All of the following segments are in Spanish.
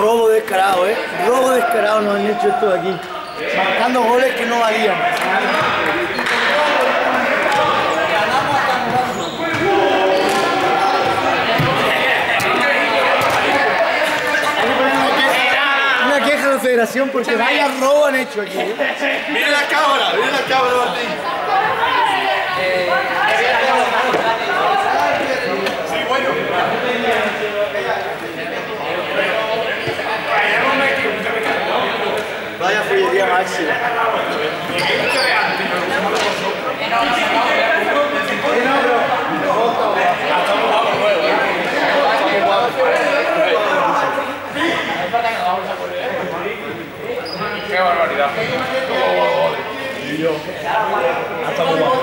robo descarado, ¿eh? Robo descarado nos han hecho esto aquí. Marcando goles que no valían. Una queja a la federación porque vaya robo han hecho aquí. ¿eh? Mira la cámara, mira la cámara, Yo, hasta luego.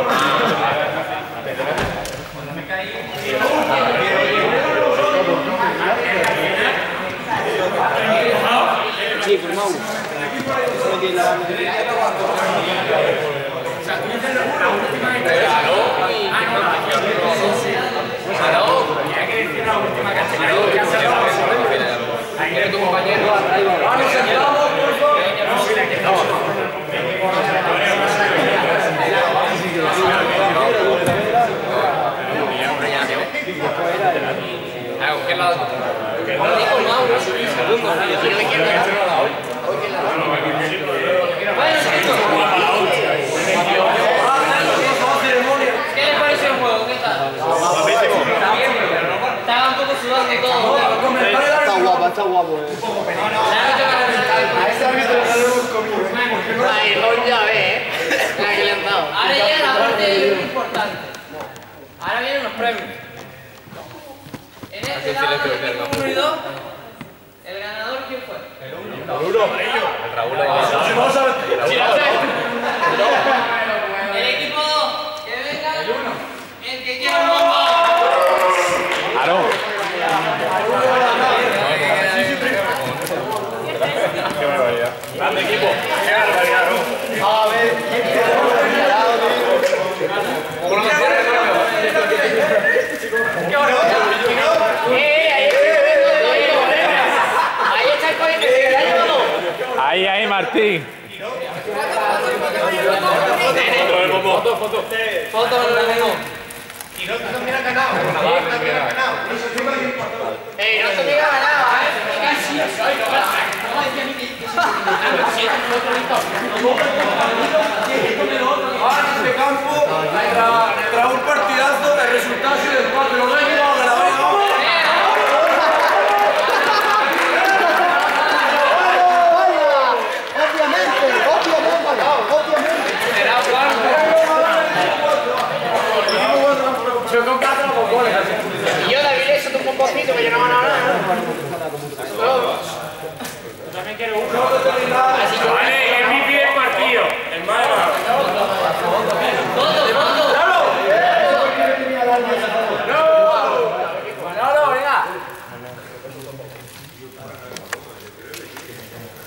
Qué barbaridad. Sí, por Mauro. Solo que la ¿Qué les pareció el juego? ¿Qué tal? Estaba un poco sudando y todo. Está guapa, está guapo. eh. Ay, Ron ya ve, ¿eh? La que le han dado. Ahora llega la parte importante. Ahora vienen los premios. En este lado, del equipo 1 y 2, el ganador, ¿quién fue? El Martín. Foto, foto. Foto, ganado. Hubiera ganado. No se. Ahora en este campo, un partidazo,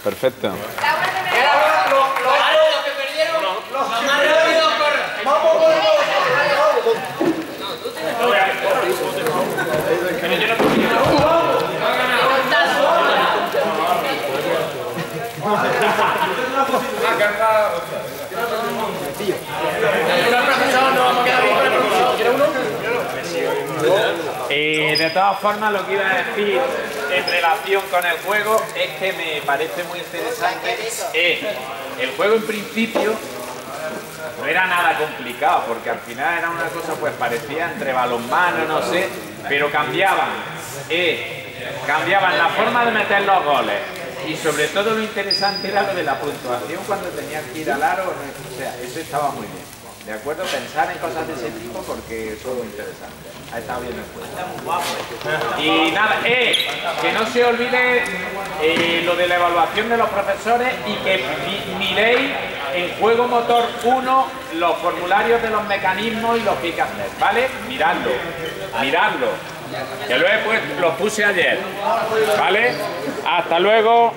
corren. Eh, de todas formas, lo que iba a decir en relación con el juego es que me parece muy interesante. El juego en principio no era nada complicado, porque al final era una cosa pues parecía entre balonmano, no sé, pero cambiaban, eh, cambiaban la forma de meter los goles. Y sobre todo lo interesante era lo de la puntuación cuando tenían que ir al aro, o sea, eso estaba muy bien. ¿De acuerdo? Pensar en cosas de ese tipo porque son muy interesantes. Ha estado bien el Y nada, eh, que no se olvide eh, lo de la evaluación de los profesores y que mi- miréis en Juego Motor 1 los formularios de los mecanismos y los que hay que hacer, ¿vale? Miradlo, miradlo. Que lo he puesto, los puse ayer, ¿vale? Hasta luego.